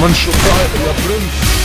man schon mal, ja, Prinz.